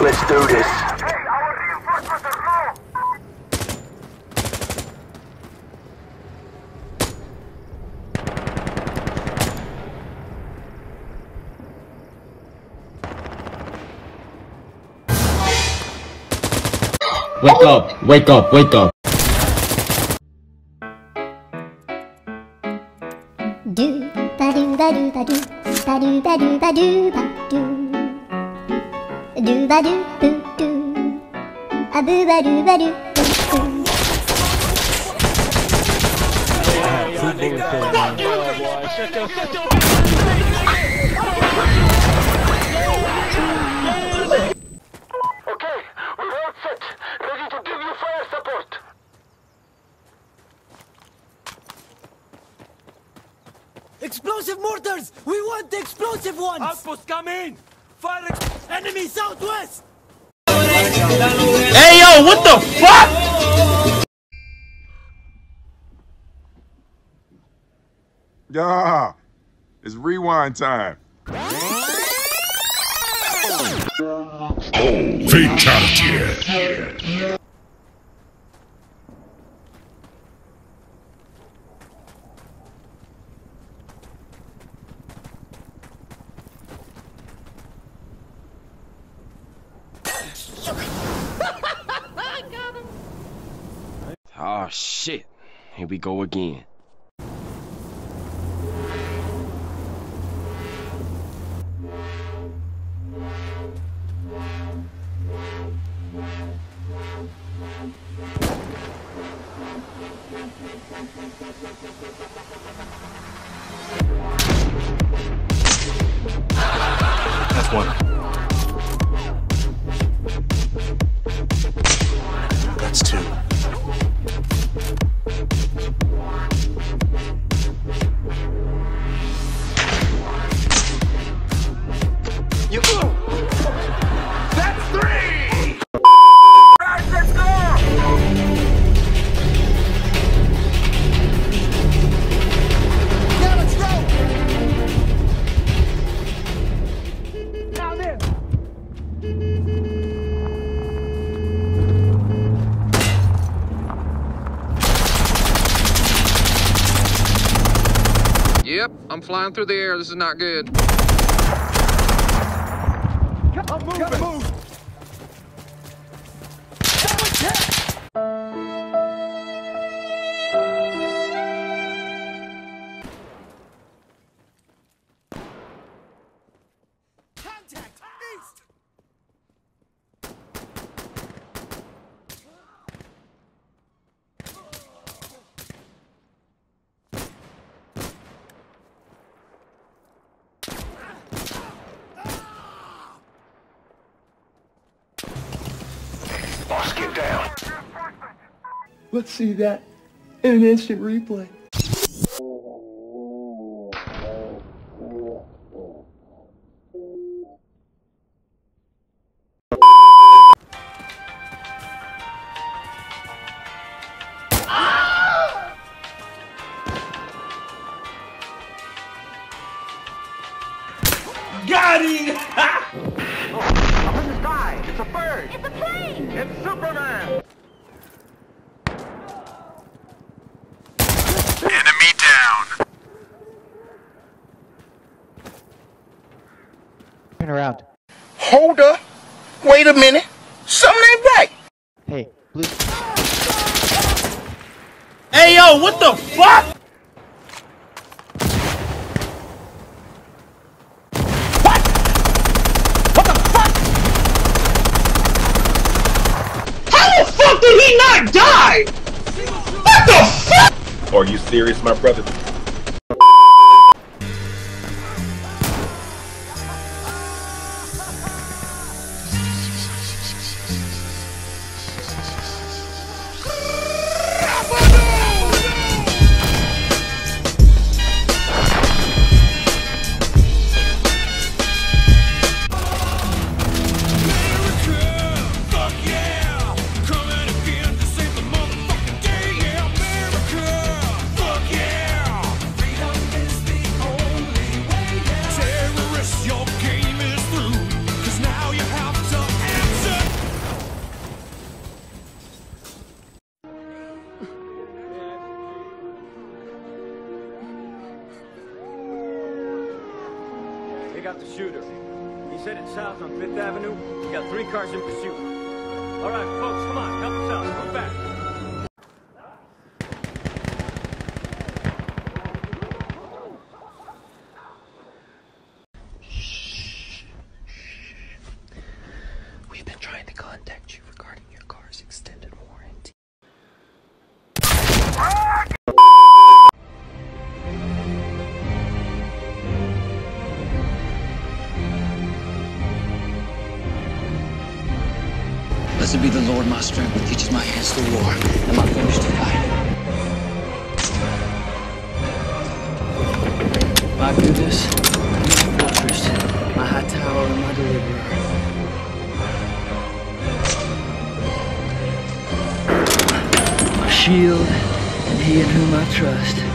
Let's do this. Wake up, wake up, wake up. Do ba do ba do ba do ba do ba do ba do ba do do ba do boo do a boo ba do ba do boo. Okay, we're all set. Ready to give you fire support. Explosive mortars! We want the explosive ones! Outpost come in! Fire Enemy southwest! Hey yo, what the fuck? Yeah, it's rewind time. Fatality. Oh shit. Here we go again. That's one. I'm flying through the air. This is not good. Contact! Let's see that in an instant replay. Got him! Up in the sky. It's a bird. It's a plane. It's Superman. Enemy down. Turn around. Hold up. Wait a minute. Something ain't right. Hey, blue. Hey yo, what the fuck? What? What the fuck? How the fuck did he not die? What the fuck? Are you serious, my brother? The shooter. He's headed south on Fifth Avenue. He's got three cars in pursuit. All right, folks, Blessed be the Lord my strength, who teaches my hands to war and my fingers to fight. My goodness, my fortress, my high tower, and my deliverer. My shield, and he in whom I trust.